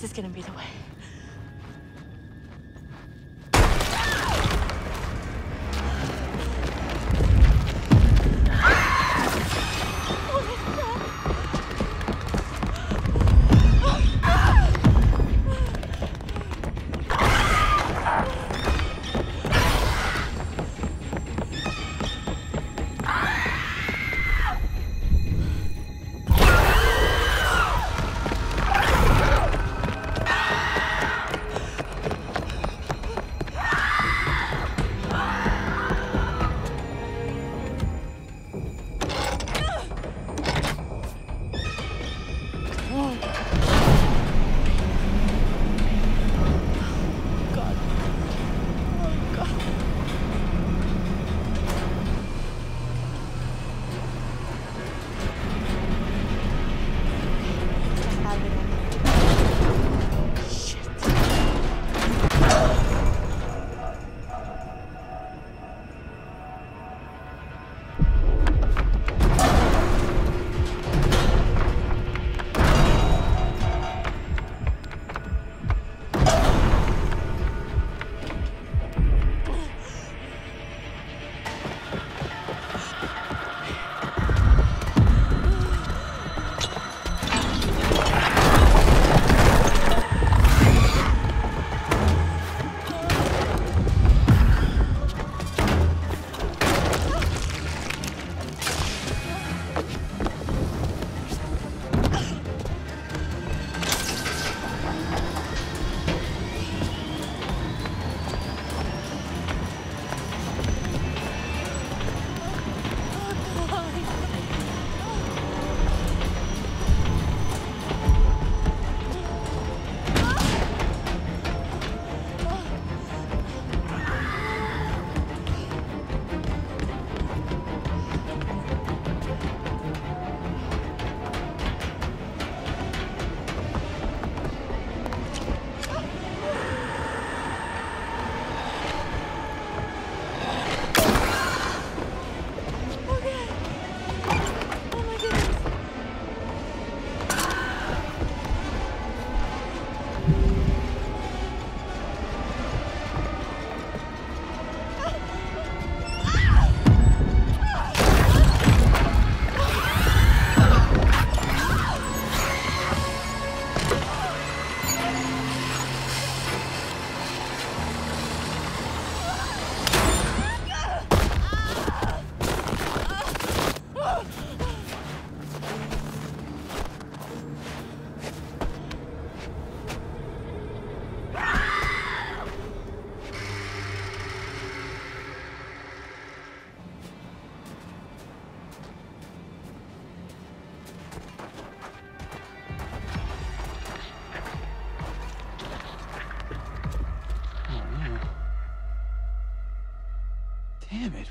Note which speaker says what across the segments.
Speaker 1: This is gonna be the way.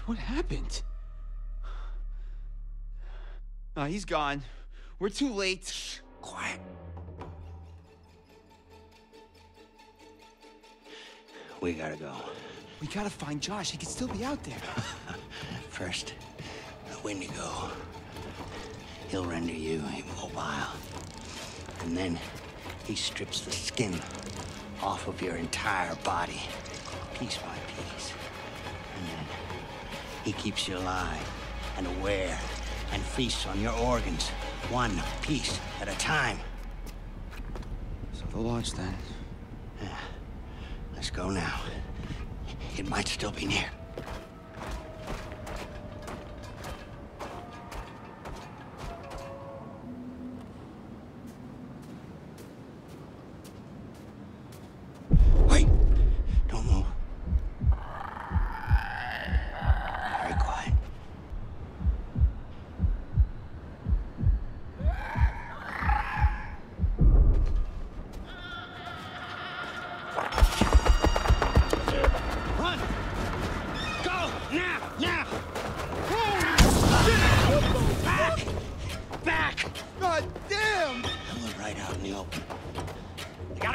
Speaker 2: What happened? Ah, he's gone. We're too late.
Speaker 3: Shh, Quiet. We gotta go.
Speaker 2: We gotta find Josh. He could still be out there.
Speaker 3: First, the Wendigo. He'll render you immobile. And then he strips the skin off of your entire body, piece by piece. He keeps you alive and aware and feasts on your organs, one piece at a time.
Speaker 2: So the lodge then. Yeah.
Speaker 3: Let's go now. It might still be near.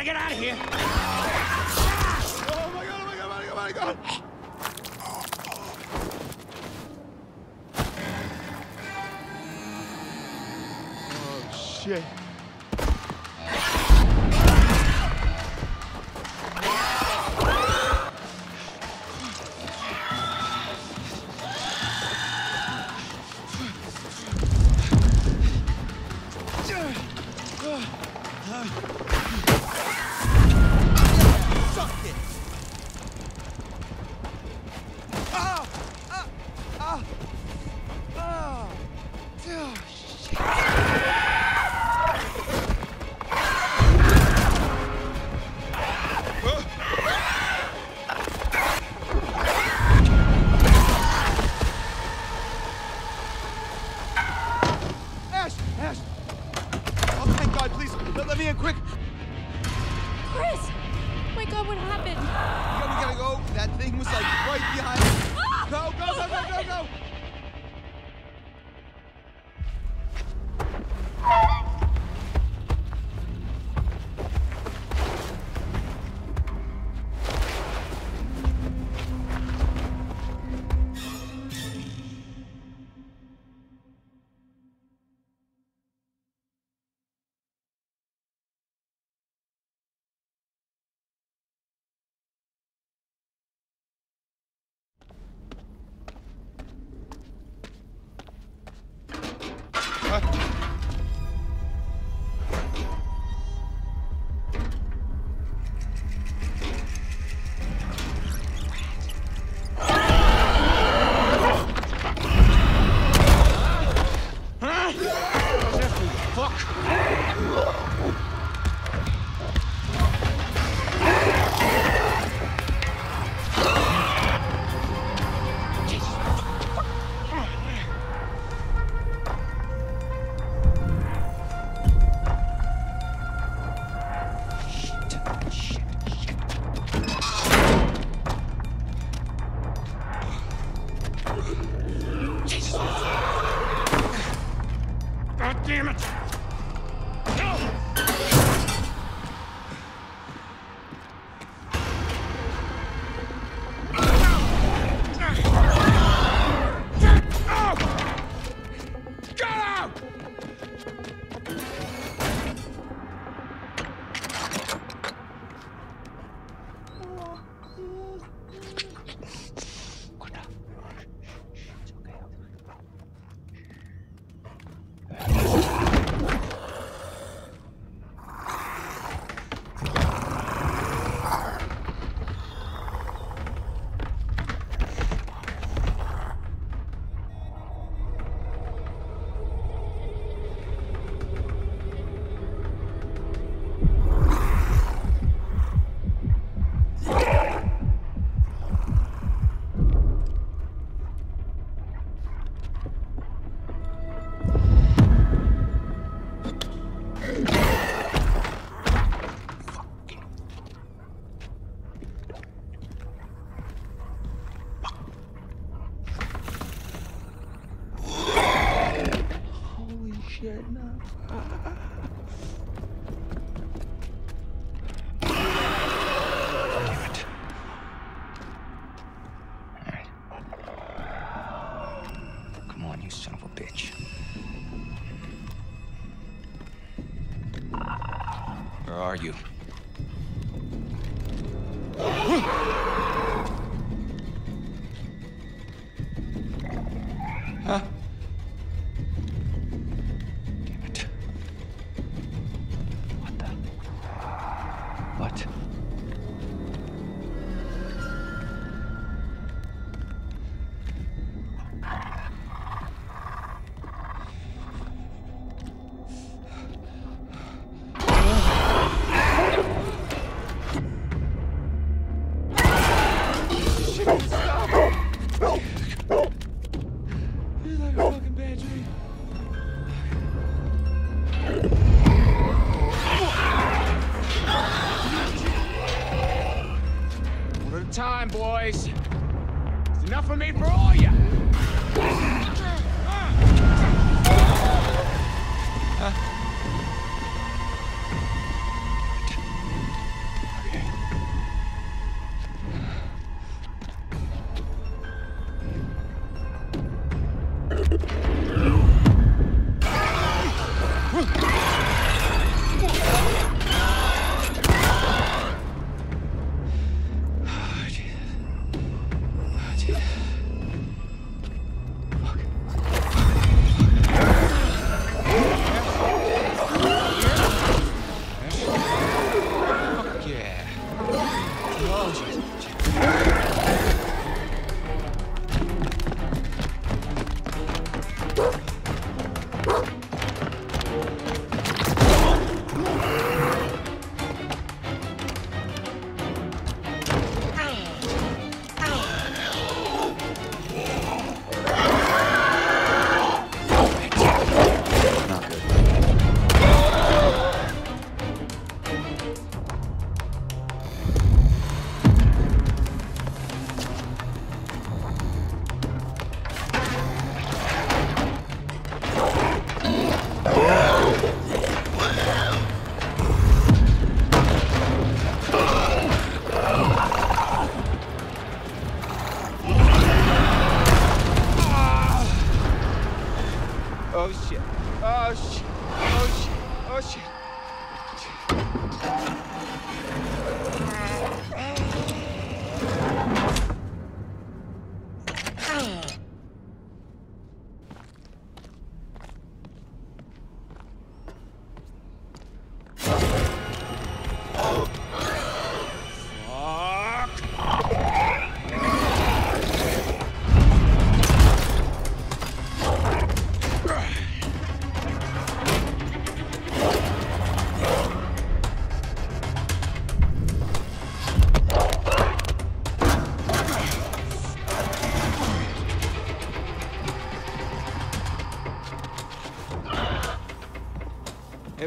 Speaker 3: Gotta get out of here!
Speaker 2: Oh my god, oh my god, oh my god, oh! Oh shit.
Speaker 4: Oh, shit.
Speaker 2: Damn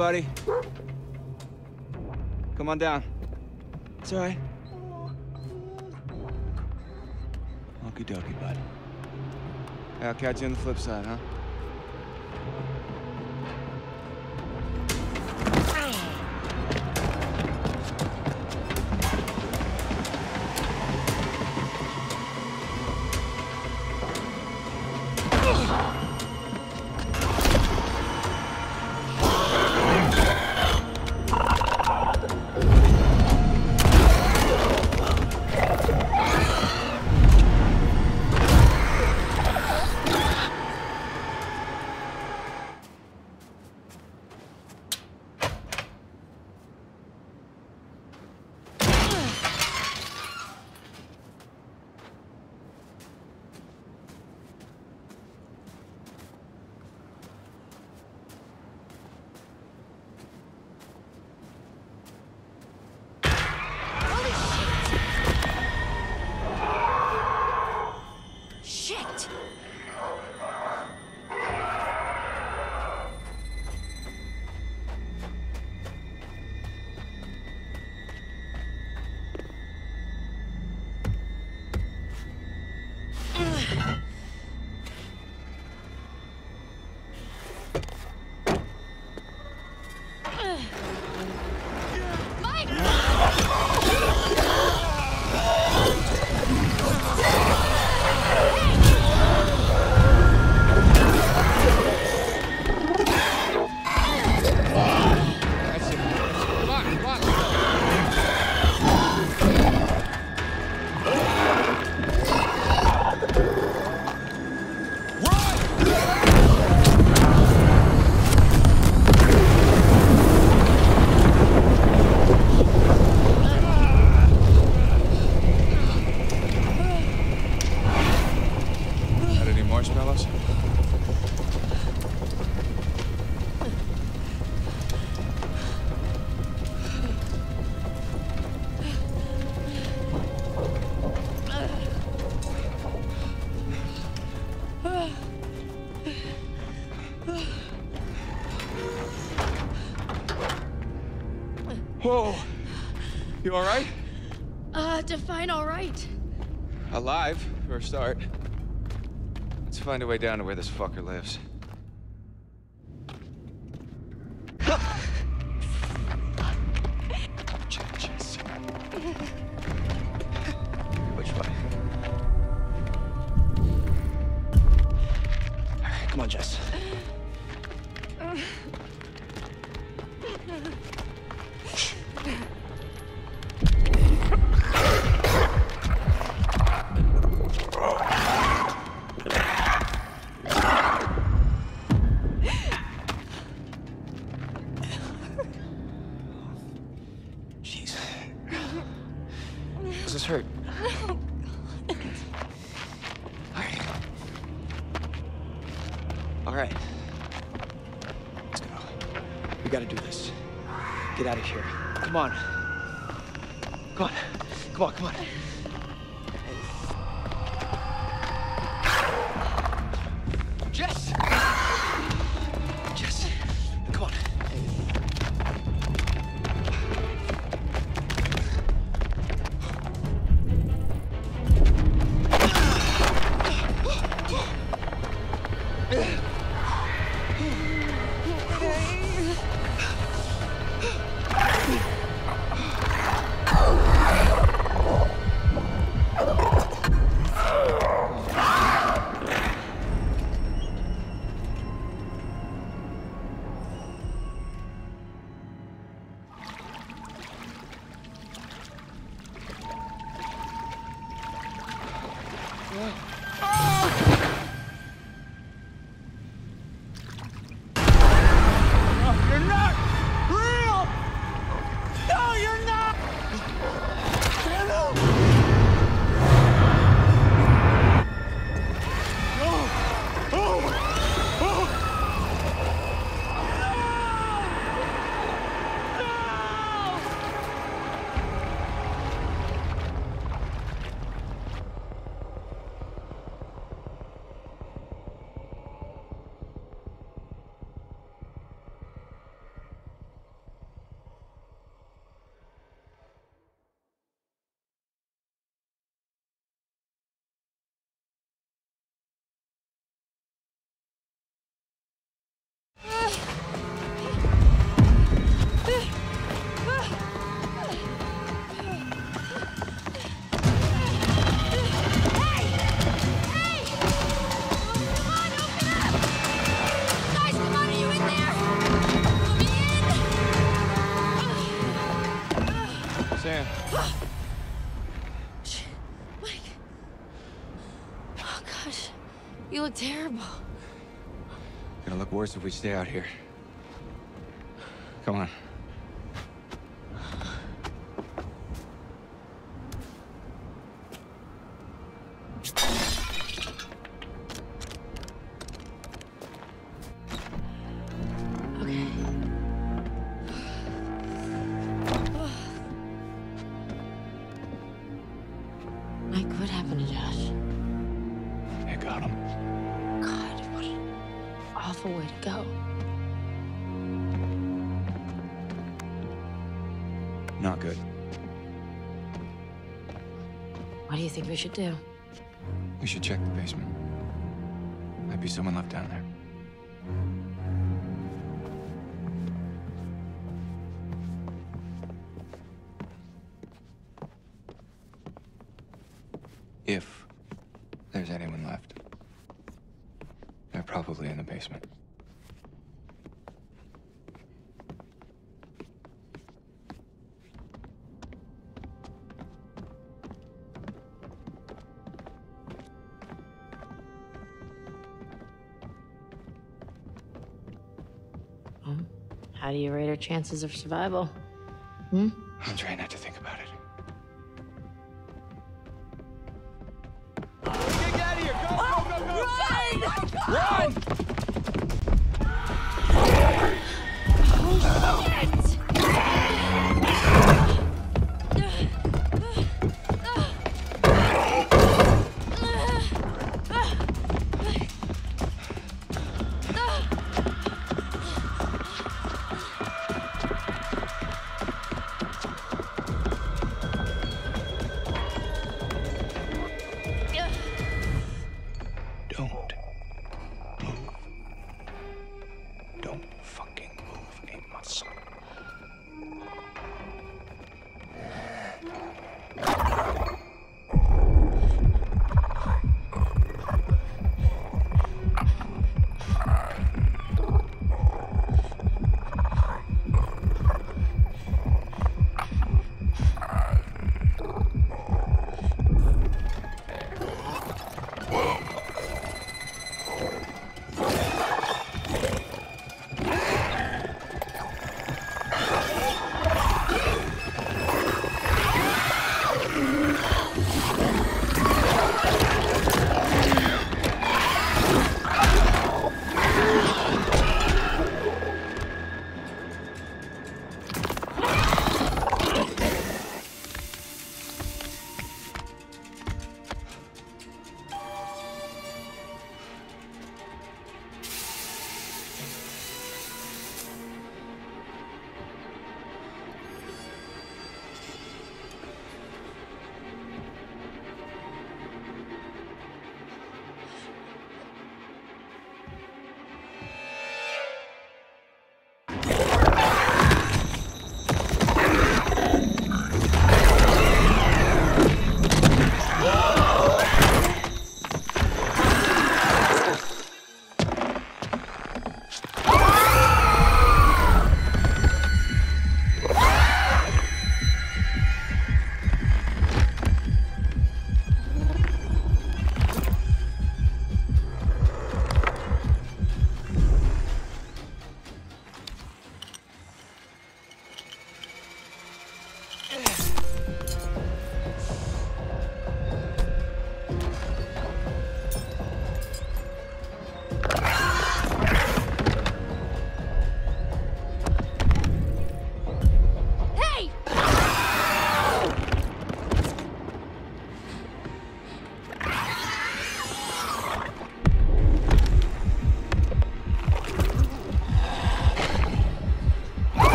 Speaker 2: buddy. Come on down. It's all right. Okie dokie, bud. I'll catch you on the flip side, huh? You all right?
Speaker 1: Uh, define all right.
Speaker 2: Alive, for a start. Let's find a way down to where this fucker lives.
Speaker 3: Does this hurt? Oh, Alright. Alright. Let's go. We gotta do this. Get out of here. Come on. Come on. Come on, come on.
Speaker 1: You look terrible.
Speaker 2: Gonna look worse if we stay out here. Come on.
Speaker 1: Should do?
Speaker 2: We should check the basement. Might be someone left down there. If
Speaker 1: chances of survival? Hmm?
Speaker 2: I'm trying not to think about it.
Speaker 4: Get out of here! Go, go, go, go!
Speaker 1: Run!
Speaker 4: Run!